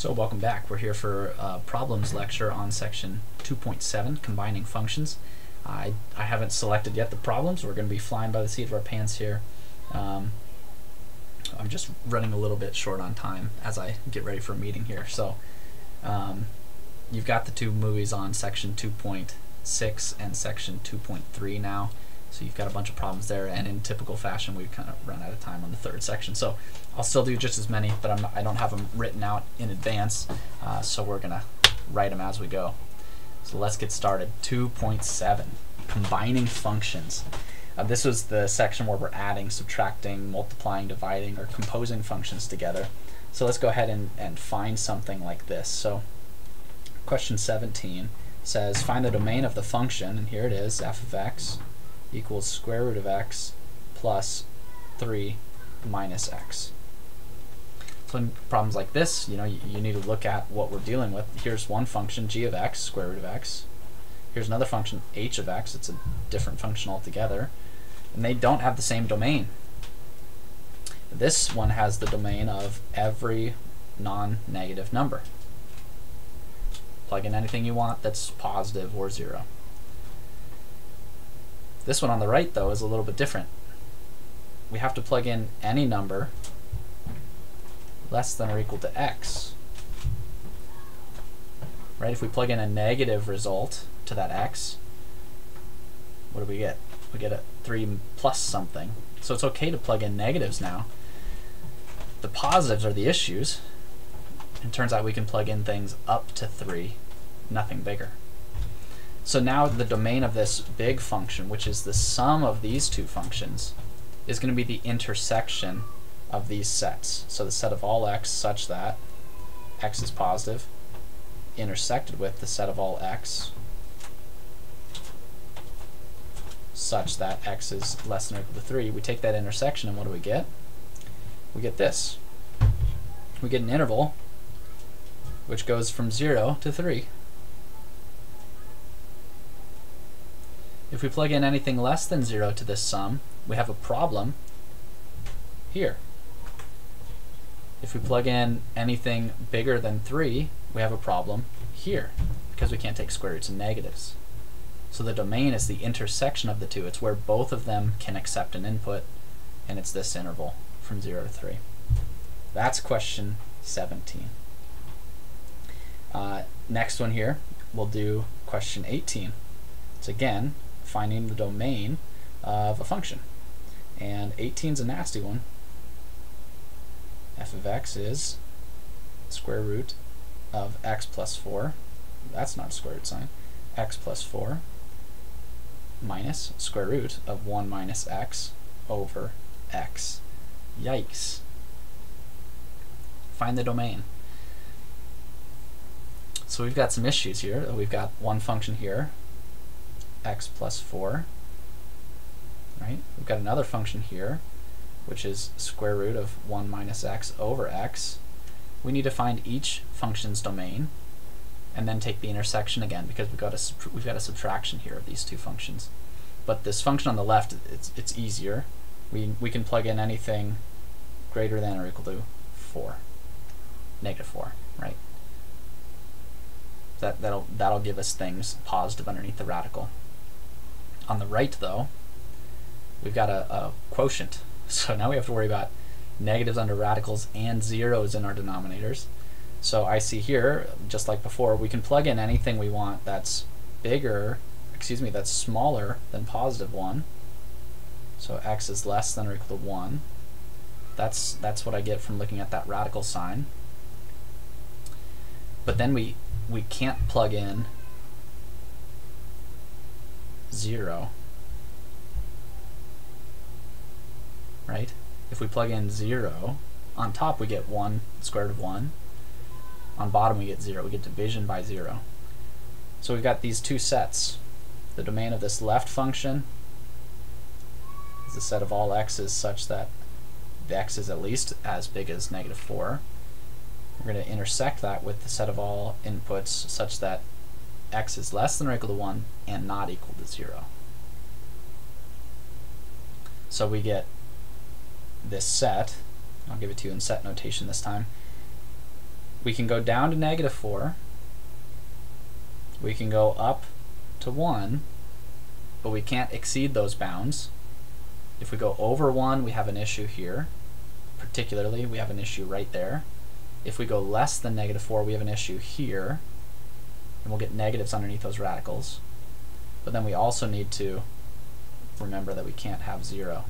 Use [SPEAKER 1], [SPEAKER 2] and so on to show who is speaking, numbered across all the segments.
[SPEAKER 1] So welcome back. We're here for a problems lecture on section 2.7, combining functions. I, I haven't selected yet the problems. We're going to be flying by the seat of our pants here. Um, I'm just running a little bit short on time as I get ready for a meeting here. So um, you've got the two movies on section 2.6 and section 2.3 now. So you've got a bunch of problems there, and in typical fashion, we've kind of run out of time on the third section. So I'll still do just as many, but I'm, I don't have them written out in advance, uh, so we're going to write them as we go. So let's get started. 2.7, combining functions. Uh, this was the section where we're adding, subtracting, multiplying, dividing, or composing functions together. So let's go ahead and, and find something like this. So question 17 says, find the domain of the function, and here it is, f of x equals square root of x plus 3 minus x. So in problems like this, you know, you, you, need to look at what we're dealing with. Here's one function, g of x, square root of x. Here's another function, h of x. It's a different function altogether. And they don't have the same domain. This one has the domain of every non-negative number. Plug in anything you want that's positive or zero. This one on the right, though, is a little bit different. We have to plug in any number less than or equal to x. Right? If we plug in a negative result to that x, what do we get? We get a 3 plus something. So it's okay to plug in negatives now. The positives are the issues. It turns out we can plug in things up to 3, nothing bigger. So now the domain of this big function, which is the sum of these two functions, is going to be the intersection of these sets. So the set of all x such that x is positive intersected with the set of all x such that x is less than or equal to 3. We take that intersection and what do we get? We get this. We get an interval which goes from 0 to 3. If we plug in anything less than 0 to this sum, we have a problem here. If we plug in anything bigger than 3, we have a problem here, because we can't take square roots and negatives. So the domain is the intersection of the two. It's where both of them can accept an input, and it's this interval from 0 to 3. That's question 17. Uh, next one here, we'll do question 18. It's again finding the domain of a function. And 18 is a nasty one. f of x is square root of x plus 4. That's not a square root sign. x plus 4 minus square root of 1 minus x over x. Yikes. Find the domain. So we've got some issues here. We've got one function here, x plus 4. Right? We've got another function here, which is square root of 1 minus x over x. We need to find each function's domain, and then take the intersection again, because we've got a, we've got a subtraction here of these two functions. But this function on the left, it's, it's easier. We, we can plug in anything greater than or equal to 4, negative 4, right? That, that'll, that'll give us things positive underneath the radical. On the right, though, we've got a, a quotient. So now we have to worry about negatives under radicals and zeros in our denominators. So I see here, just like before, we can plug in anything we want that's bigger, excuse me, that's smaller than positive 1. So x is less than or equal to 1. That's, that's what I get from looking at that radical sign. But then we, we can't plug in 0. Right? If we plug in 0, on top we get 1 square root of 1. On bottom we get 0. We get division by 0. So we've got these two sets. The domain of this left function is the set of all x's such that the x is at least as big as negative 4. We're going to intersect that with the set of all inputs such that x is less than or equal to 1 and not equal to 0. So we get this set, I'll give it to you in set notation this time, we can go down to negative 4. We can go up to 1, but we can't exceed those bounds. If we go over 1, we have an issue here. Particularly, we have an issue right there. If we go less than negative 4, we have an issue here. And we'll get negatives underneath those radicals. But then we also need to remember that we can't have 0.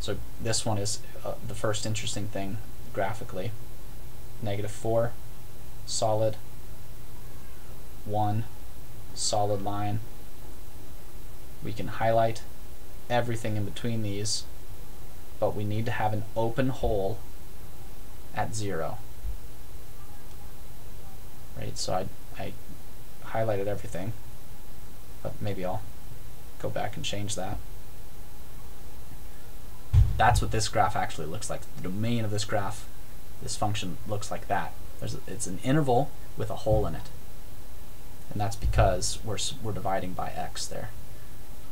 [SPEAKER 1] So this one is uh, the first interesting thing graphically. Negative 4, solid, 1, solid line. We can highlight everything in between these, but we need to have an open hole at 0. Right, so I, I highlighted everything, but maybe I'll go back and change that that's what this graph actually looks like. The domain of this graph, this function looks like that. There's a, it's an interval with a hole in it. And that's because we're, we're dividing by x there.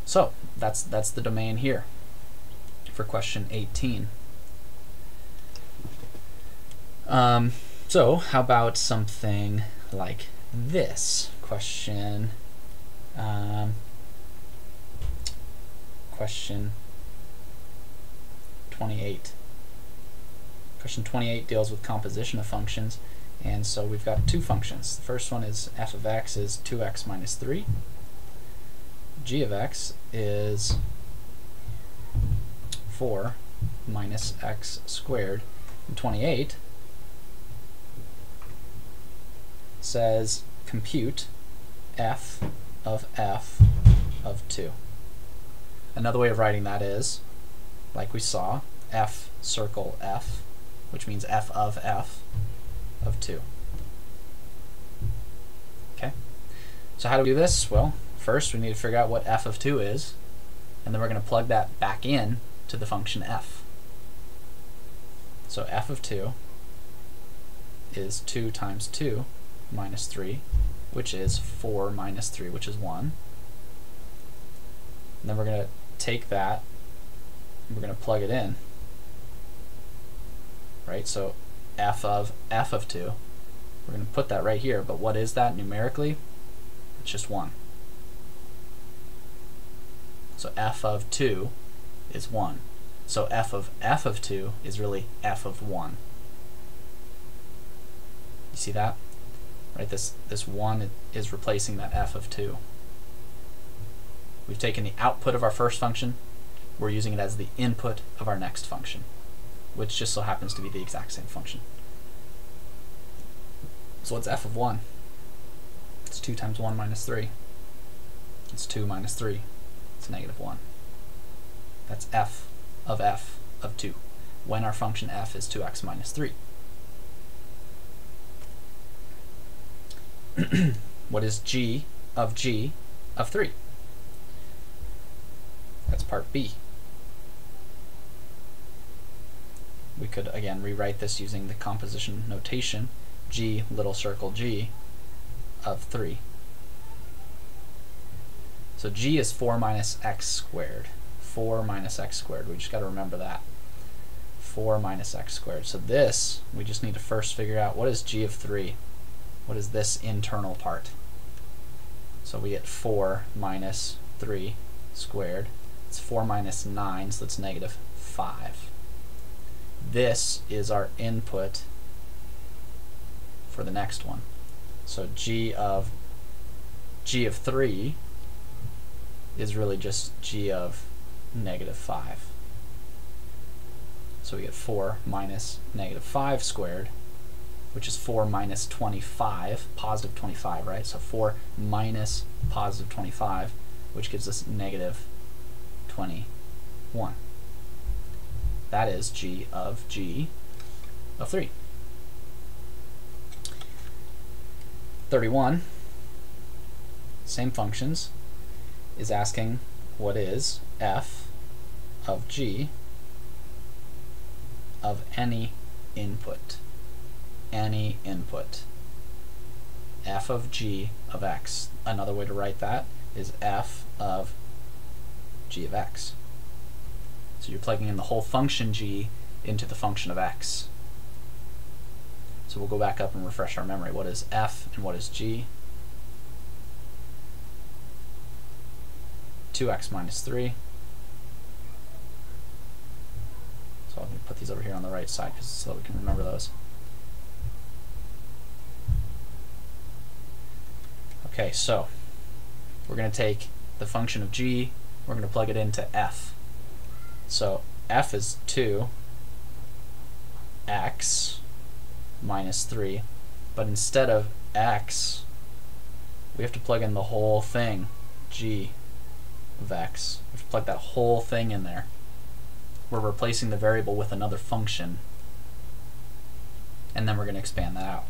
[SPEAKER 1] So that's, that's the domain here for question 18. Um, so how about something like this question? Um, question 28. Question 28 deals with composition of functions, and so we've got two functions. The first one is f of x is 2x minus 3. g of x is 4 minus x squared. And 28 says compute f of f of 2. Another way of writing that is like we saw, f circle f, which means f of f of 2. Okay, so how do we do this? Well, first we need to figure out what f of 2 is, and then we're going to plug that back in to the function f. So f of 2 is 2 times 2 minus 3, which is 4 minus 3, which is 1. And then we're going to take that we're going to plug it in. Right, so f of f of 2. We're going to put that right here, but what is that numerically? It's just 1. So f of 2 is 1. So f of f of 2 is really f of 1. You see that? Right, this, this 1 is replacing that f of 2. We've taken the output of our first function, we're using it as the input of our next function, which just so happens to be the exact same function. So what's f of 1? It's 2 times 1 minus 3. It's 2 minus 3. It's negative 1. That's f of f of 2, when our function f is 2x minus 3. what is g of g of 3? That's part B. we could again rewrite this using the composition notation g little circle g of 3. So g is 4 minus x squared. 4 minus x squared. We just got to remember that. 4 minus x squared. So this, we just need to first figure out what is g of 3? What is this internal part? So we get 4 minus 3 squared. It's 4 minus 9, so that's negative 5 this is our input for the next one. So g of g of 3 is really just g of negative 5. So we get 4 minus negative 5 squared, which is 4 minus 25, positive 25, right? So 4 minus positive 25, which gives us negative 21. That is g of g of 3. 31, same functions, is asking what is f of g of any input. Any input. f of g of x. Another way to write that is f of g of x. So you're plugging in the whole function g into the function of x. So we'll go back up and refresh our memory. What is f and what is g? 2x minus 3. So I'll put these over here on the right side so we can remember those. Okay, so we're going to take the function of g, we're going to plug it into f. So f is 2 x minus 3, but instead of x, we have to plug in the whole thing, g of x. We have to plug that whole thing in there. We're replacing the variable with another function, and then we're going to expand that out.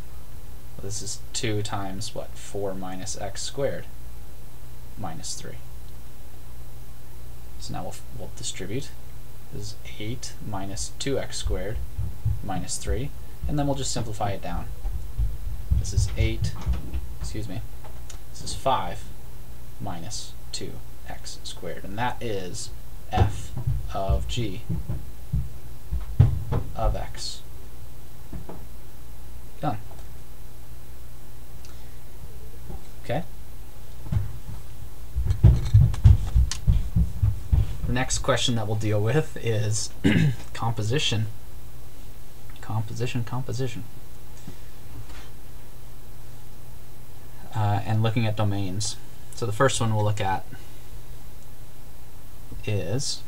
[SPEAKER 1] This is 2 times, what, 4 minus x squared minus 3. So now we'll, we'll distribute. This is 8 minus 2x squared minus 3, and then we'll just simplify it down. This is 8, excuse me, this is 5 minus 2 x squared. And that is f of g of x. Done. Okay. The next question that we'll deal with is composition. Composition, composition. Uh, and looking at domains. So the first one we'll look at is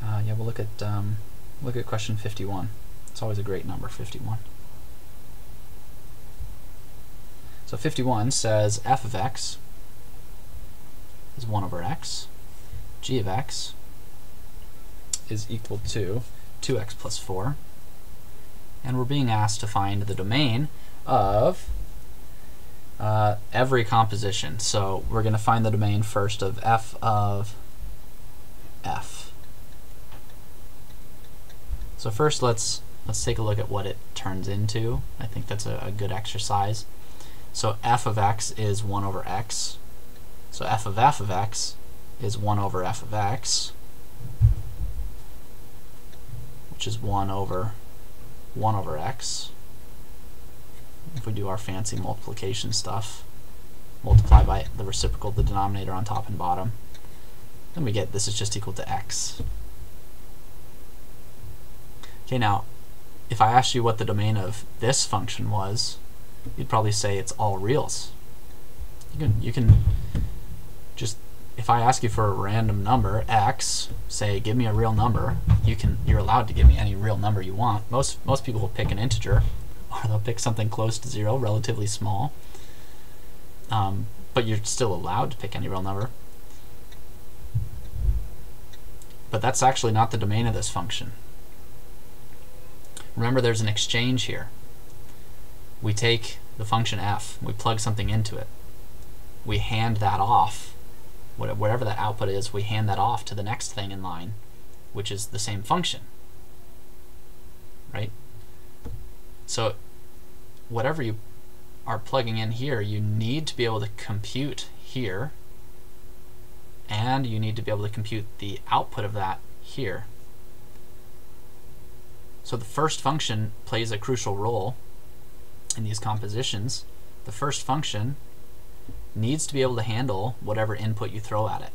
[SPEAKER 1] uh, yeah we'll look at um, look at question 51 it's always a great number 51 so 51 says f of x is 1 over x g of x is equal to 2x plus 4 and we're being asked to find the domain of uh, every composition. So we're going to find the domain first of f of f. So first let's let's take a look at what it turns into. I think that's a, a good exercise. So f of x is 1 over x. So f of f of x is 1 over f of x, which is 1 over 1 over x if we do our fancy multiplication stuff, multiply by the reciprocal, of the denominator on top and bottom, then we get this is just equal to x. Okay, now, if I asked you what the domain of this function was, you'd probably say it's all reals. You can, you can just, if I ask you for a random number, x, say give me a real number, you can, you're allowed to give me any real number you want. Most, most people will pick an integer, or they'll pick something close to zero, relatively small. Um, but you're still allowed to pick any real number. But that's actually not the domain of this function. Remember there's an exchange here. We take the function f, we plug something into it. We hand that off, whatever that output is, we hand that off to the next thing in line, which is the same function. Right? So whatever you are plugging in here, you need to be able to compute here, and you need to be able to compute the output of that here. So the first function plays a crucial role in these compositions. The first function needs to be able to handle whatever input you throw at it.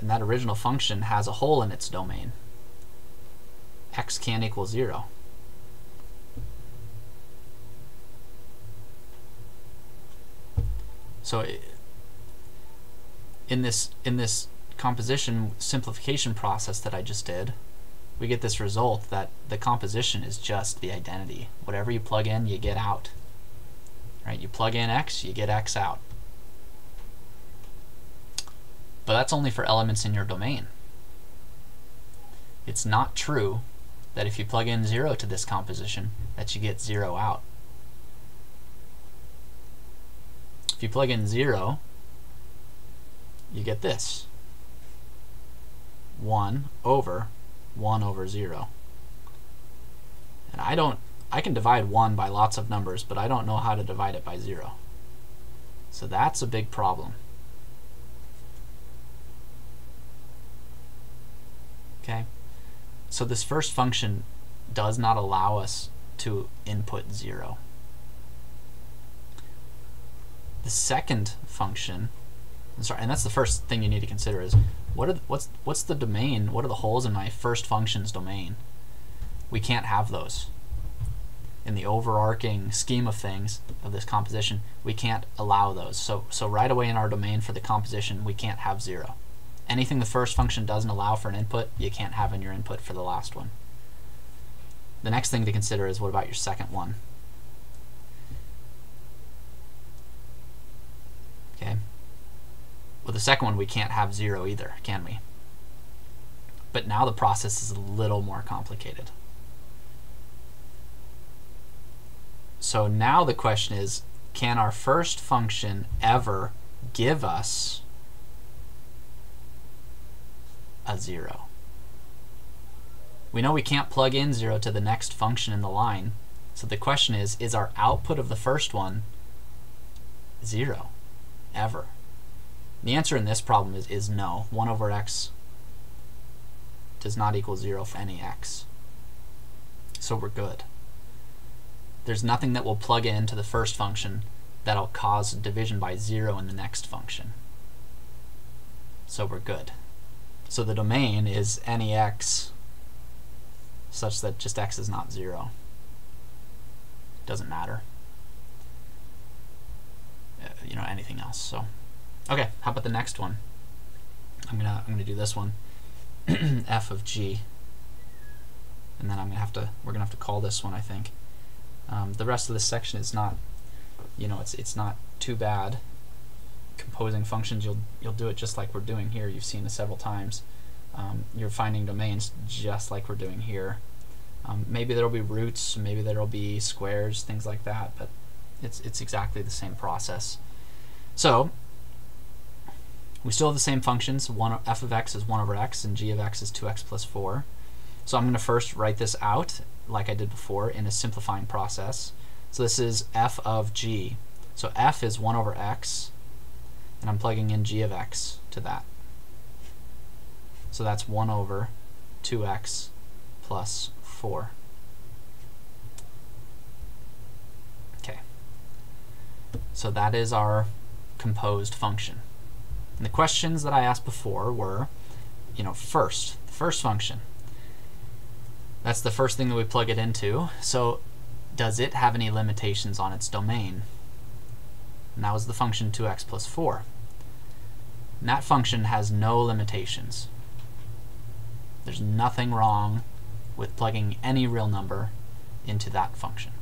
[SPEAKER 1] And that original function has a hole in its domain. x can't equal 0. So in this in this composition simplification process that I just did, we get this result that the composition is just the identity. Whatever you plug in, you get out. Right? You plug in x, you get x out. But that's only for elements in your domain. It's not true that if you plug in 0 to this composition, that you get 0 out. If you plug in 0, you get this. 1 over 1 over 0. And I don't, I can divide 1 by lots of numbers, but I don't know how to divide it by 0. So that's a big problem. Okay, So this first function does not allow us to input 0. The second function, sorry, and that's the first thing you need to consider is what are the, what's what's the domain? What are the holes in my first function's domain? We can't have those. In the overarching scheme of things of this composition, we can't allow those. So so right away in our domain for the composition, we can't have zero. Anything the first function doesn't allow for an input, you can't have in your input for the last one. The next thing to consider is what about your second one? Okay. The second one we can't have zero either, can we? But now the process is a little more complicated. So now the question is, can our first function ever give us a zero? We know we can't plug in zero to the next function in the line. So the question is, is our output of the first one zero, ever? The answer in this problem is, is no. 1 over x does not equal 0 for any x. So we're good. There's nothing that will plug into the first function that'll cause division by 0 in the next function. So we're good. So the domain is any x such that just x is not 0. Doesn't matter. Uh, you know, anything else. So. Okay, how about the next one? I'm gonna I'm gonna do this one, f of g, and then I'm gonna have to we're gonna have to call this one I think. Um, the rest of this section is not, you know, it's it's not too bad. Composing functions, you'll you'll do it just like we're doing here. You've seen it several times. Um, you're finding domains just like we're doing here. Um, maybe there'll be roots, maybe there'll be squares, things like that, but it's it's exactly the same process. So we still have the same functions. One f of x is 1 over x, and g of x is 2x plus 4. So I'm going to first write this out, like I did before, in a simplifying process. So this is f of g. So f is 1 over x, and I'm plugging in g of x to that. So that's 1 over 2x plus 4. Okay. So that is our composed function. And the questions that I asked before were, you know, first, the first function. That's the first thing that we plug it into. So does it have any limitations on its domain? And that was the function 2x plus 4. And that function has no limitations. There's nothing wrong with plugging any real number into that function.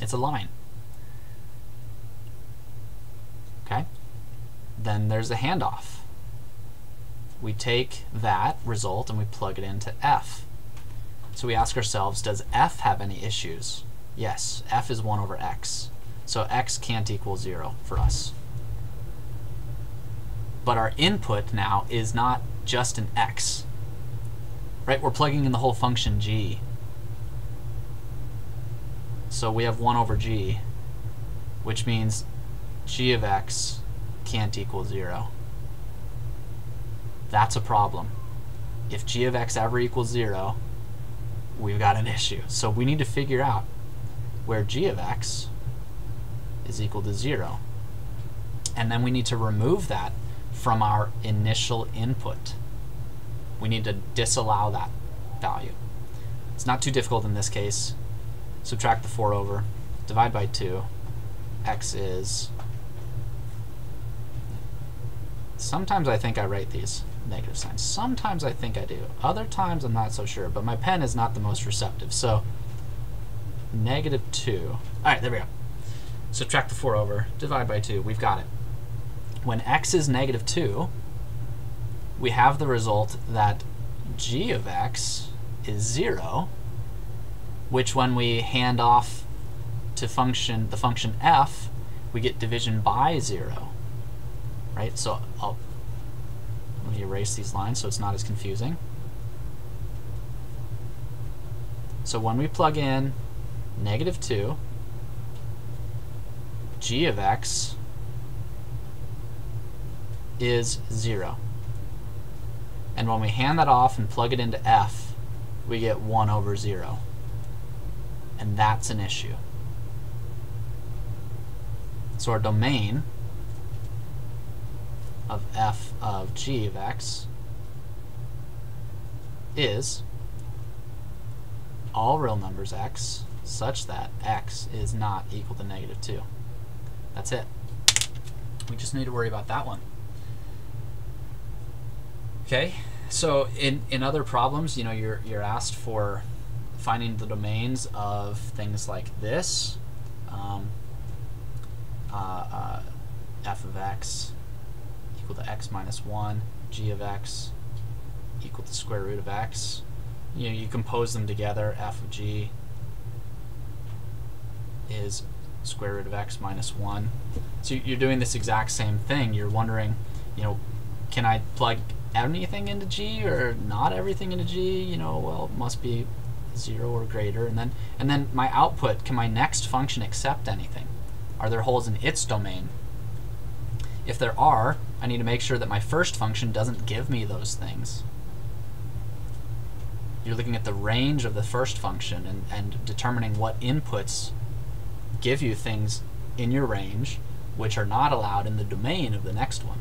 [SPEAKER 1] It's a line. Okay? Then there's a handoff. We take that result and we plug it into f. So we ask ourselves, does f have any issues? Yes, f is 1 over x. So x can't equal 0 for us. But our input now is not just an x. Right? We're plugging in the whole function g. So we have 1 over g, which means g of x can't equal 0. That's a problem. If g of x ever equals 0, we've got an issue. So we need to figure out where g of x is equal to 0. And then we need to remove that from our initial input. We need to disallow that value. It's not too difficult in this case. Subtract the 4 over, divide by 2. x is Sometimes I think I write these negative signs. Sometimes I think I do. Other times I'm not so sure, but my pen is not the most receptive. So negative 2. Alright, there we go. Subtract the 4 over, divide by 2. We've got it. When x is negative 2, we have the result that g of x is 0, which when we hand off to function the function f, we get division by 0 right? So I'll let me erase these lines so it's not as confusing. So when we plug in negative 2, g of x is 0. And when we hand that off and plug it into f, we get 1 over 0. And that's an issue. So our domain of f of g of x is all real numbers x such that x is not equal to negative 2. That's it. We just need to worry about that one. Okay, so in, in other problems, you know, you're, you're asked for finding the domains of things like this, um, uh, uh, f of x equal to x minus 1, g of x equal to square root of x. You know, you compose them together, f of g is square root of x minus 1. So you're doing this exact same thing. You're wondering, you know, can I plug anything into g or not everything into g? You know, well, it must be 0 or greater. And then, and then my output, can my next function accept anything? Are there holes in its domain? If there are, I need to make sure that my first function doesn't give me those things. You're looking at the range of the first function and, and determining what inputs give you things in your range which are not allowed in the domain of the next one.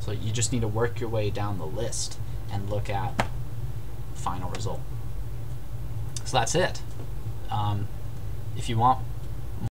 [SPEAKER 1] So you just need to work your way down the list and look at final result. So that's it. Um, if you want